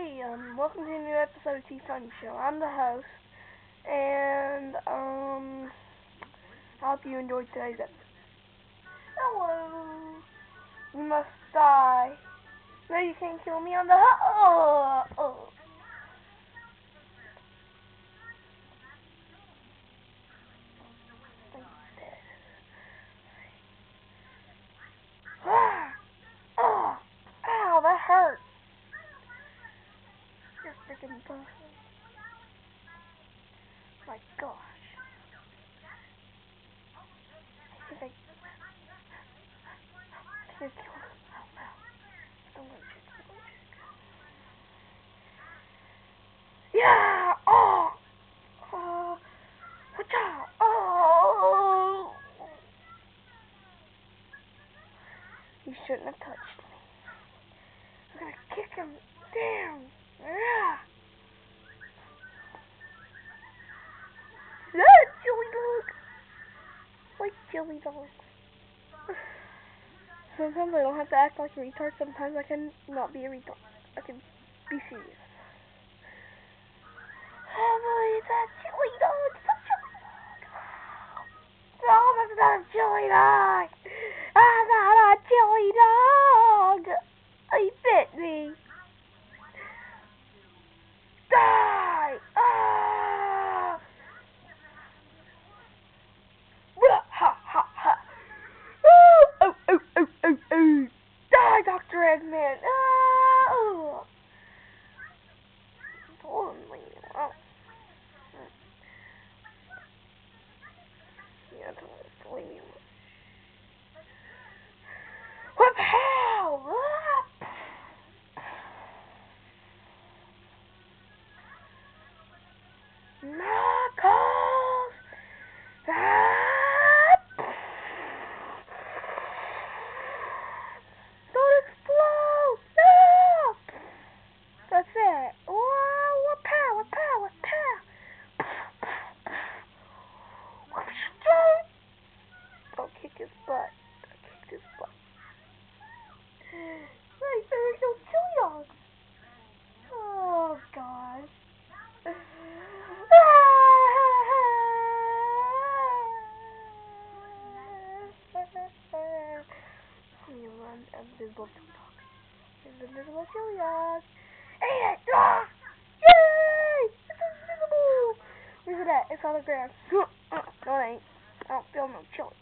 Hey, um, welcome to a new episode of T Tony Show. I'm the host, and um, I hope you enjoyed today's episode. Hello. You must die. No, you can't kill me on the. Oh, oh. Ah! Oh! Ow, that hurt. You're person. My gosh. I think I. Think I killed him. Oh no. Gonna. I'm gonna. Yeah! Oh! Oh! Watch out! Oh! He shouldn't have touched me. I'm gonna kick him down. Yeah. Yeah, chili dog. Like chili dog. Sometimes I don't have to act like a retard. Sometimes I can not be a retard. I can be serious. It's a chili dog. It's a chili dog. No, that's not a chili dog. I'm not a chili dog. Oh oh oh oh oh oh! Die, Doctor Eggman! Oh! Told him leave me alone. Yeah, I told him to leave me alone. What the hell? Ah! Knuckles! Ah! Don't explode! No! That's it. Whoa, what power, what power, what power? Don't kick his butt. I kicked his butt. There is no chili dogs. Oh, God. You run invisible dog. Invisible dog. Eat it! Ah! Yay! It's invisible! It at? It's on the ground. No, it ain't. I don't feel no chili.